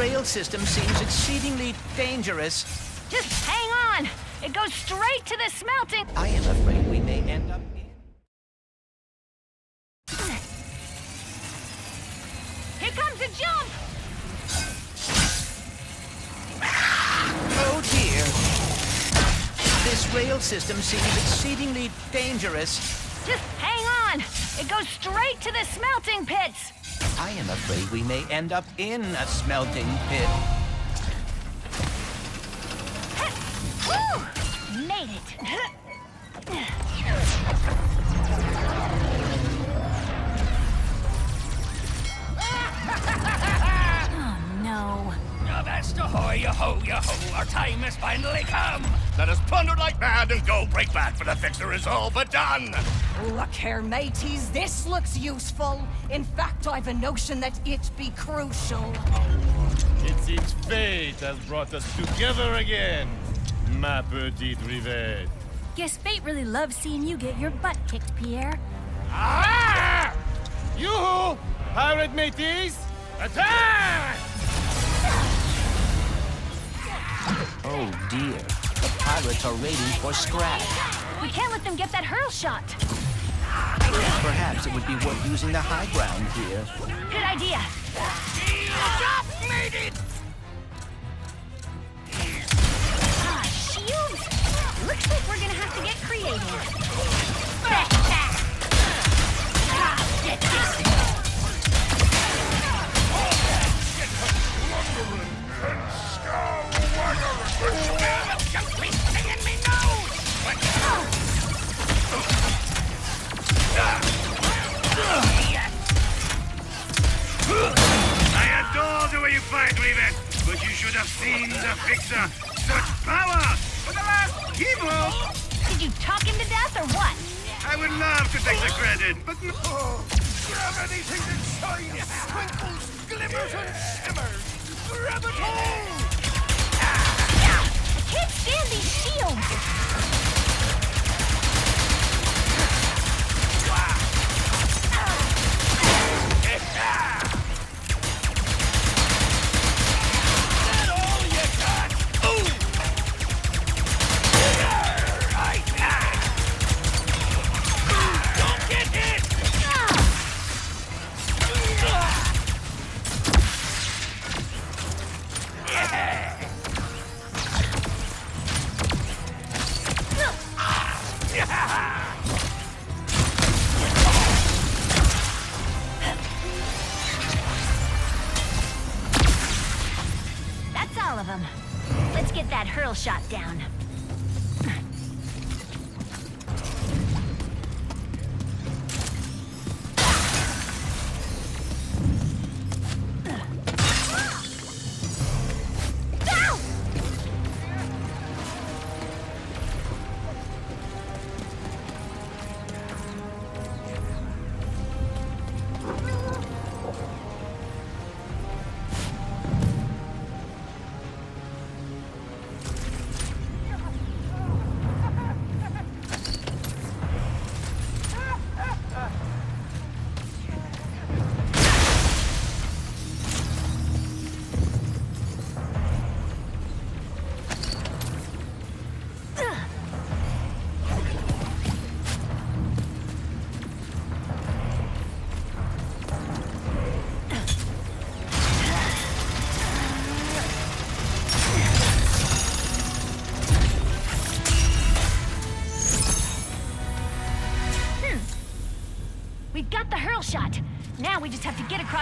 rail system seems exceedingly dangerous. Just hang on. It goes straight to the smelting. I am afraid we may end up in... Here comes a jump. Oh dear. This rail system seems exceedingly dangerous. Just hang on. It goes straight to the smelting pits. I am afraid we may end up in a smelting pit. Whew! Made it. oh no. Avast ahoy, yo-ho, yo-ho, our time has finally come. Let us plunder like mad and go break back, for the fixer is all but done. Look here, mateys, this looks useful. In fact, I've a notion that it be crucial. It seems fate has brought us together again, ma petite rivette. Guess fate really loves seeing you get your butt kicked, Pierre. Ah! Yoo-hoo! Pirate mateys! Attack! Oh dear. The pirates are raiding for scrap. We can't let them get that Hurlshot. Perhaps it would be worth using the high ground here. Good idea. Stop, made Ah, shields! Looks like we're gonna have to get creative. I adore the way you fight, Raven, but you should have seen the fixer. Such power! For the last hero! Did you talk him to death or what? I would love to take the credit, but no. Grab anything that shines, twinkles, glimmers, and shimmers. Grab it all! I can't stand these shields. Don't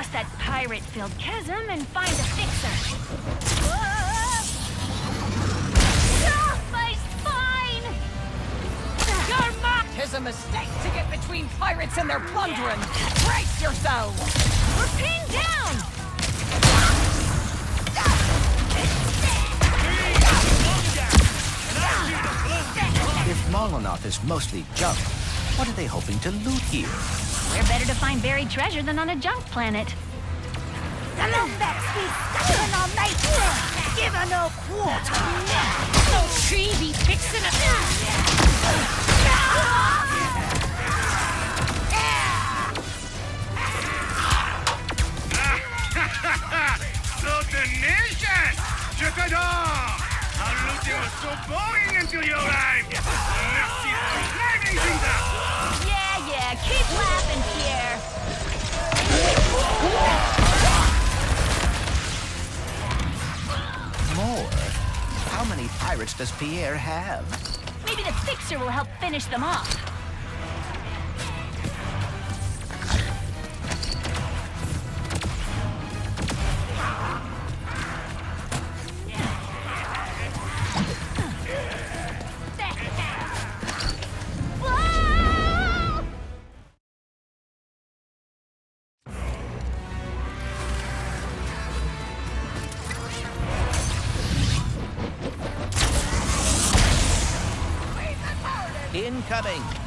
just have to get across that pirate-filled chasm and find a fixer. Ah, my spine! You're marked! Tis a mistake to get between pirates and their plundering. Brace yourselves! We're pinned down! If Molonoth is mostly junk, what are they hoping to loot here? We're better to find buried treasure than on a junk planet. Come on back, sweet all night. Give her no quarter. No tree be fixing up. so delicious! Check it out! Our looting was so boring until you arrived! Merci for driving things up! Yeah. Yeah, keep laughing, Pierre. More? How many pirates does Pierre have? Maybe the Fixer will help finish them off. incoming.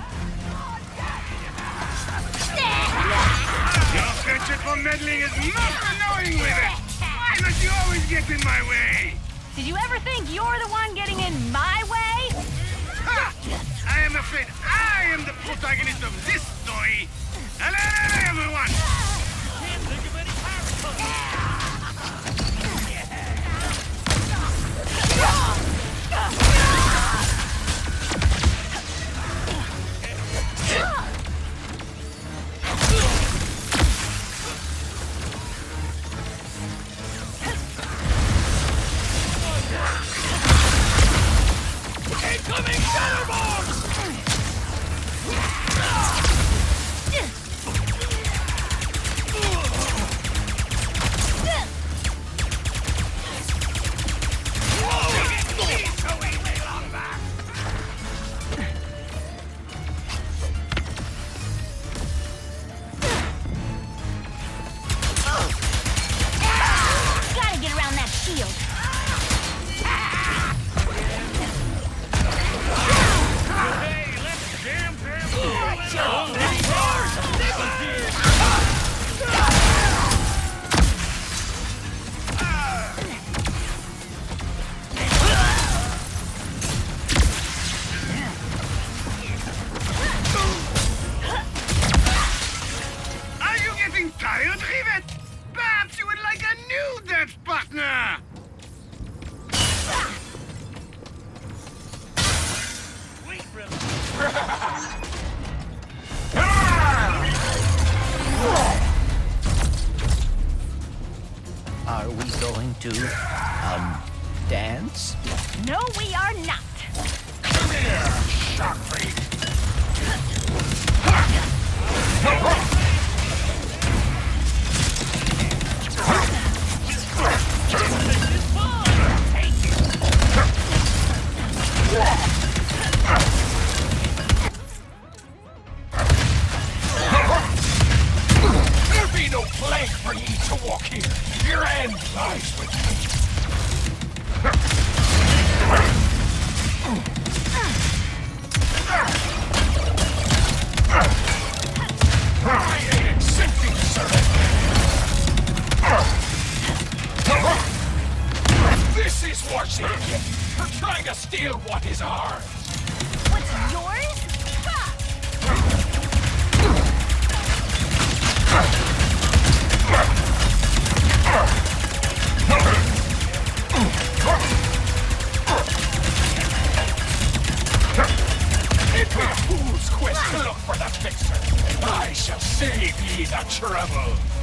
for trying to steal what is ours! What's yours? It was fool's quest to look for the fixer. I shall save ye the trouble.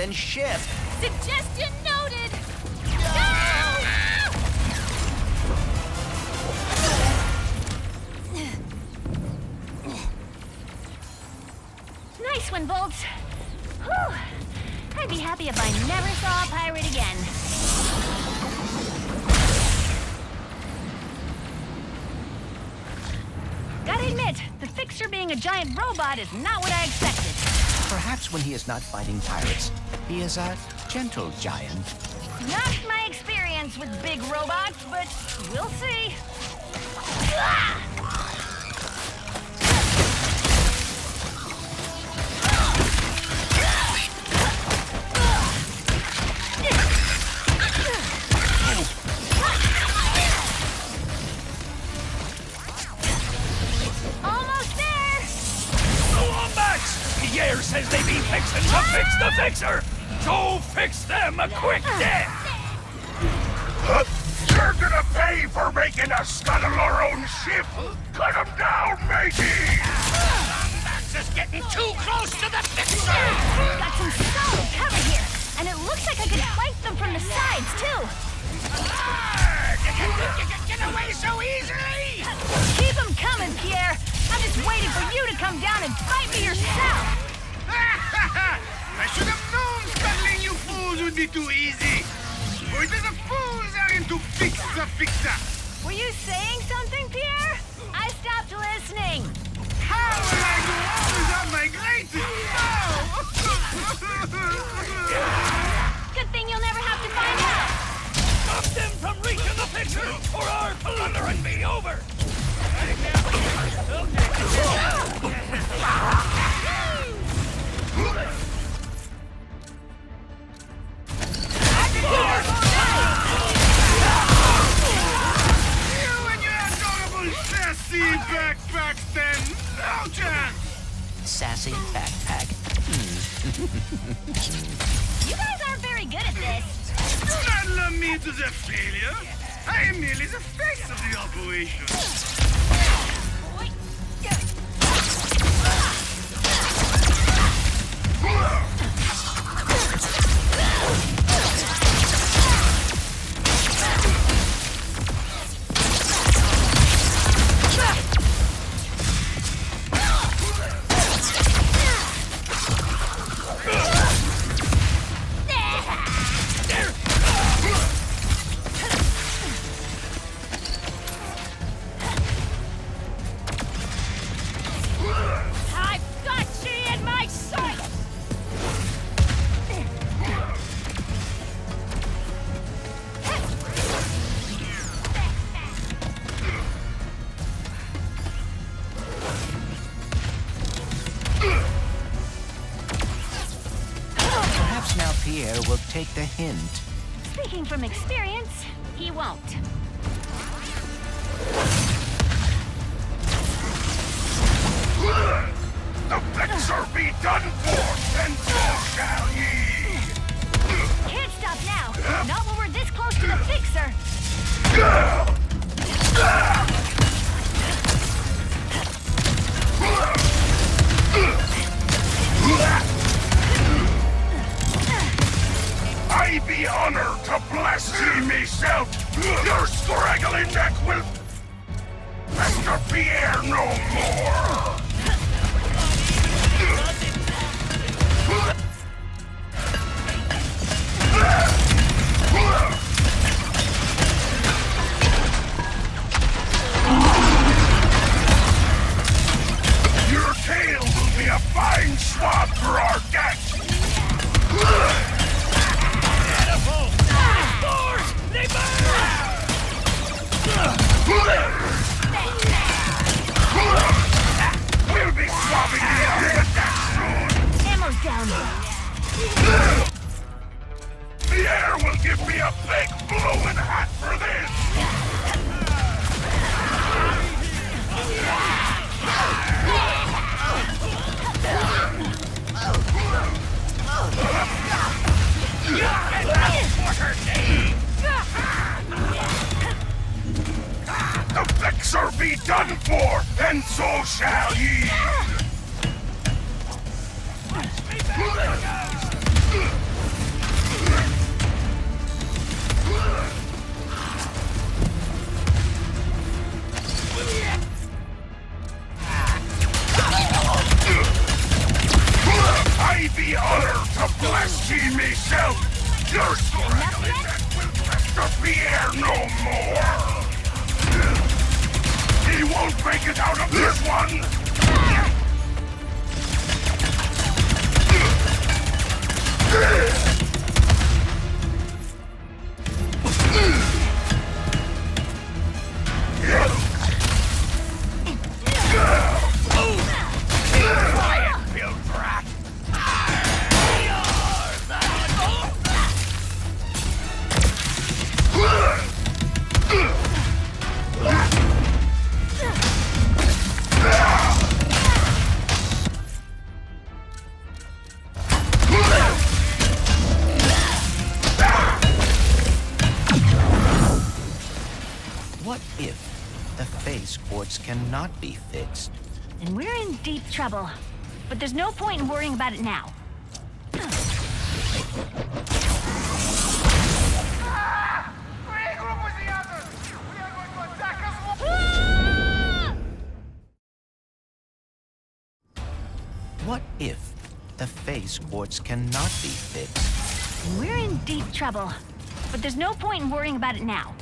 Abandon ship. Suggestion noted! Go! Nice one, Bolts. Whew. I'd be happy if I never saw a pirate again. Gotta admit, the Fixer being a giant robot is not what I expected. Perhaps when he is not fighting pirates, he is a gentle giant. Not my experience with big robots, but we'll see. Ah! Them a quick death! Fix the fixer! Were you saying something, Pierre? I stopped listening. How will I go on without my greatest? Good thing you'll never have to find out. Stop them from reaching the fixer, or our plundering be over! Sassy backpacks then! No chance! Sassy backpack. You guys aren't very good at this. Do not lump me to the failure! I am merely the face of the operation! Be done for, and so shall ye! I be honored to bless ye myself! Your scraggling neck will pester Pierre no more! Won't make it out of this one! Quiet, be fixed? And we're in deep trouble. But there's no point in worrying about it now. Regroup with the others! We are going to attack us What if the phase quartz cannot be fixed? We're in deep trouble. But there's no point in worrying about it now.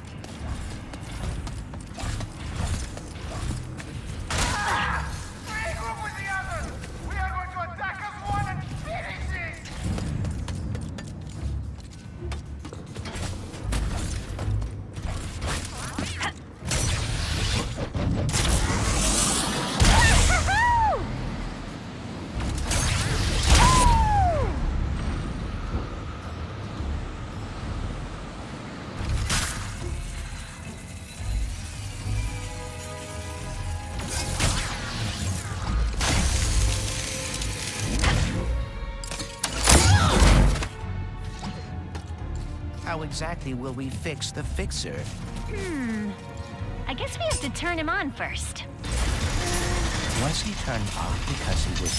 Exactly will we fix the fixer? Hmm. I guess we have to turn him on first. Was he turned off because he was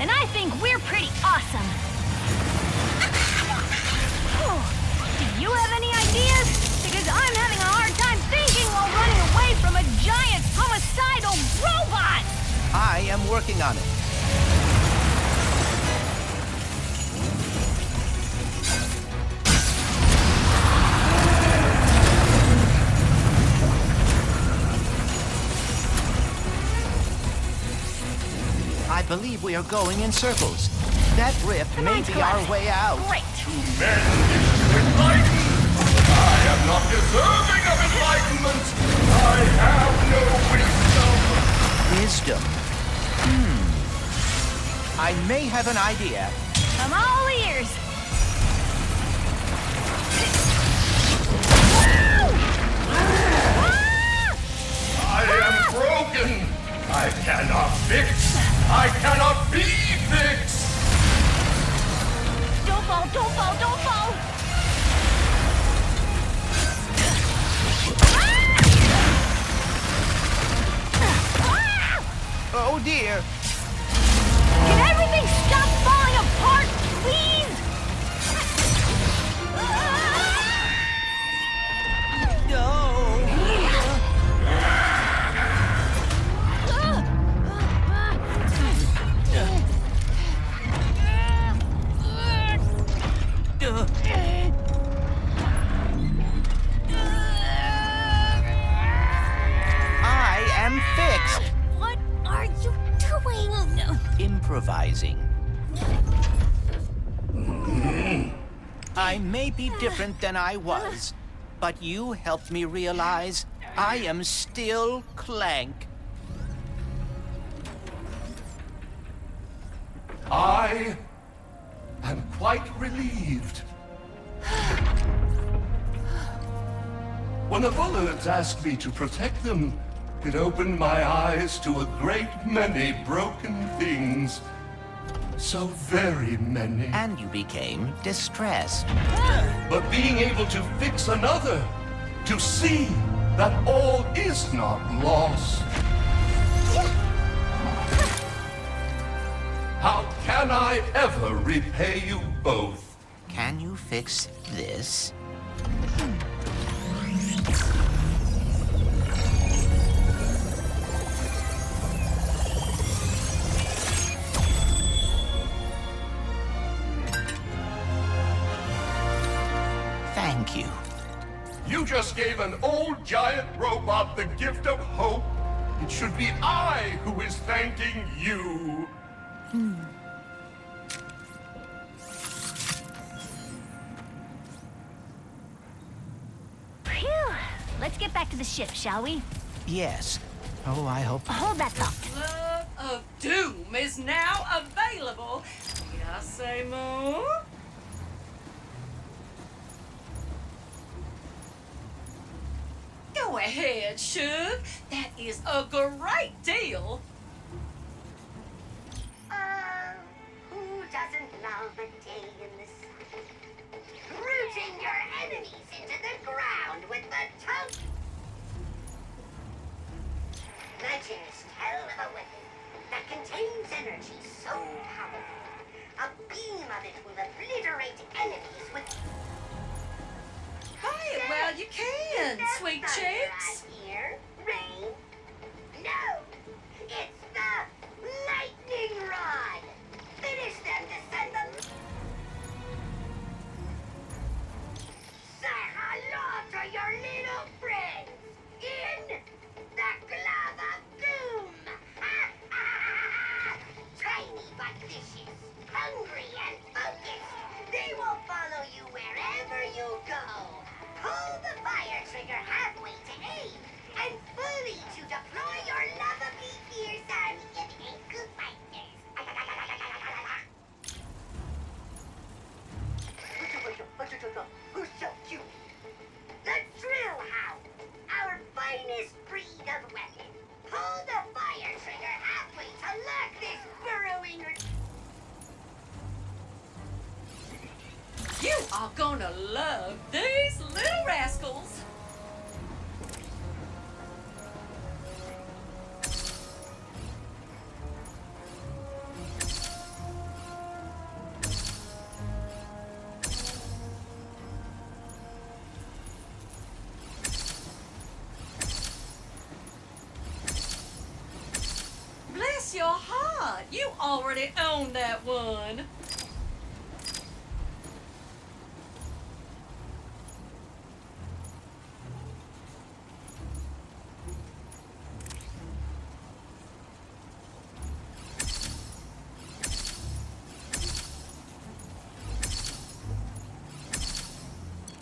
And I think we're pretty awesome. Do you have any ideas? Because I'm having a hard time thinking while running away from a giant homicidal robot! I am working on it. believe we are going in circles. That rift Come may on, be our way out. Great. To men is to enlighten. I am not deserving of enlightenment. I have no wisdom. Wisdom? Hmm. I may have an idea. I'm all ears. I am broken. I cannot fix I cannot be fixed! Don't fall, don't fall, don't fall! Than I was, but you helped me realize I am still Clank. I am quite relieved. When the Bullards asked me to protect them, it opened my eyes to a great many broken things. So very many. And you became distressed. But being able to fix another, to see that all is not lost. How can I ever repay you both? Can you fix this? Just gave an old giant robot the gift of hope. It should be I who is thanking you. Phew. Let's get back to the ship, shall we? Yes. Oh, I hope. Hold that thought. Glove of Doom is now available. Did I say more? Ahead, Shug. That is a great deal. Uh, who doesn't love a day in the sun? Rooting your enemies into the ground with the tongue. Legends tell of a weapon that contains energy so powerful, a beam of it will obliterate enemies with. Hey, well, you can, sweet cheeks. Hear? Rain? No! It's the lightning rod! Trigger halfway to aim, and fully to deploy your lovably one.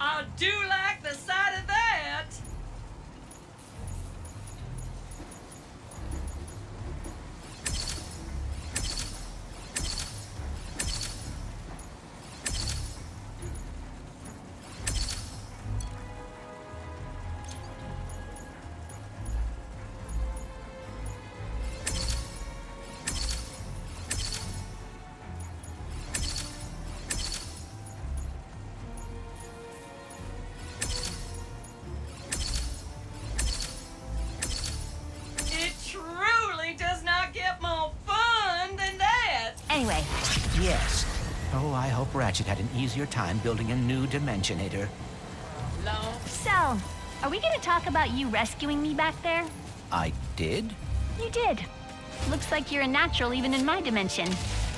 I do like Ratchet had an easier time building a new Dimensionator. Hello? So, are we gonna talk about you rescuing me back there? I did? You did. Looks like you're a natural even in my dimension.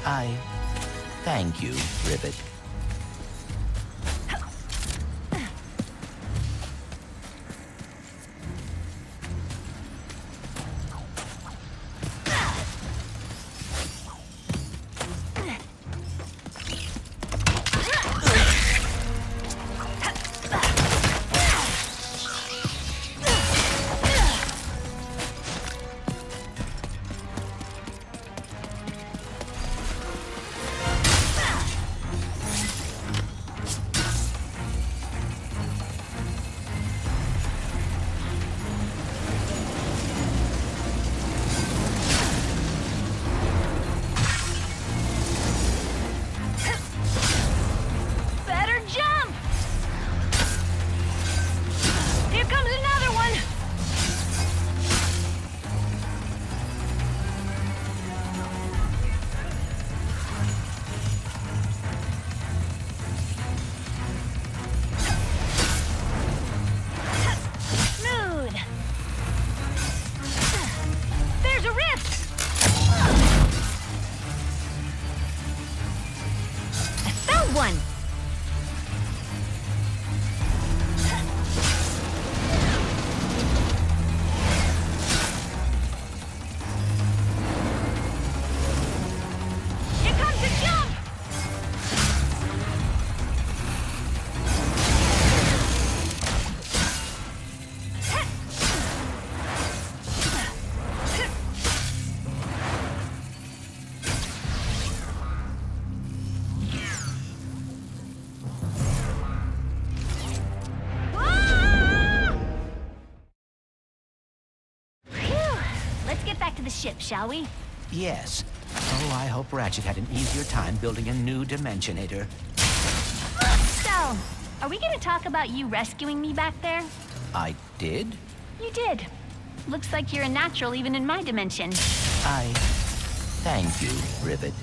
I thank you, Rivet. Ship, shall we? Yes. Oh, I hope Ratchet had an easier time building a new Dimensionator. So, are we gonna talk about you rescuing me back there? I did? You did. Looks like you're a natural even in my dimension. I thank you, Rivet.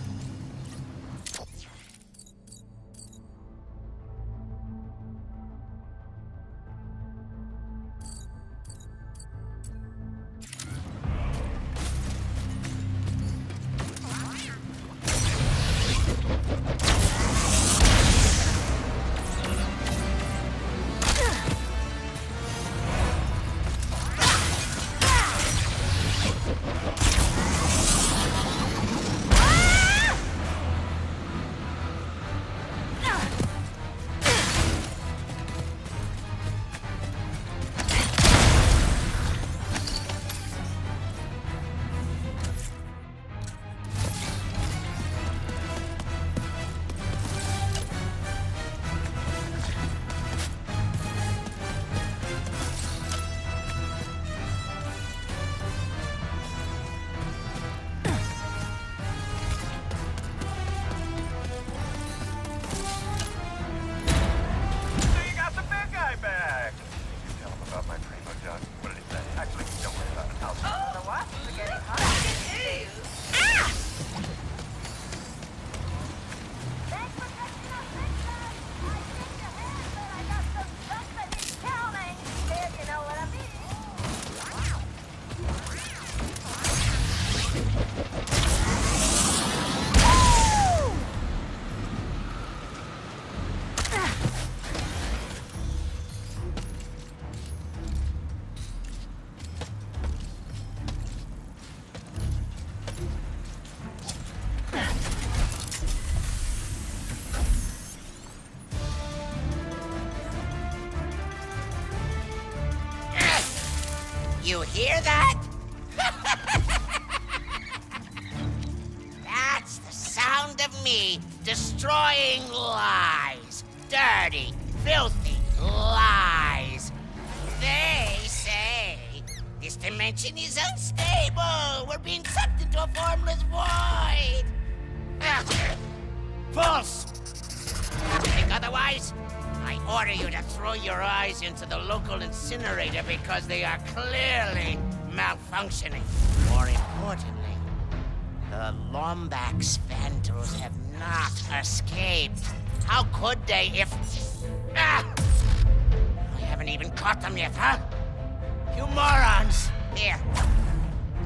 You hear that? That's the sound of me destroying lies. Dirty, filthy lies. They say this dimension is unstable. We're being sucked into a formless void. False. Think otherwise? Order you to throw your eyes into the local incinerator because they are clearly malfunctioning. More importantly, the Lombax Vandals have not escaped. How could they if... Ah! I haven't even caught them yet, huh? You morons! Here.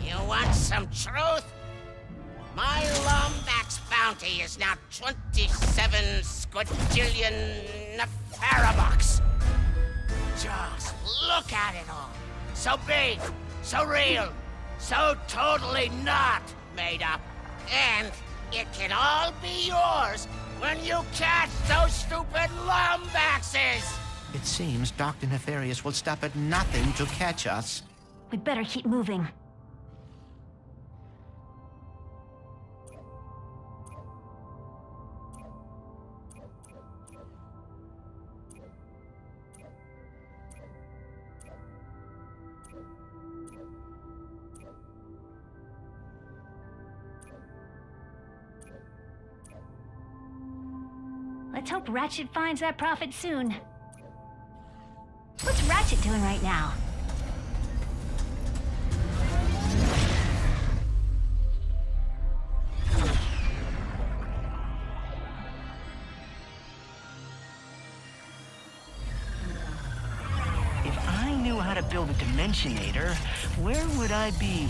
You want some truth? My Lombax bounty is now 27 squadrillion Nefarabucks. Just look at it all. So big, so real, so totally not made up. And it can all be yours when you catch those stupid Lombaxes! It seems Dr. Nefarious will stop at nothing to catch us. We'd better keep moving. Ratchet finds that prophet soon. What's Ratchet doing right now? If I knew how to build a Dimensionator, where would I be?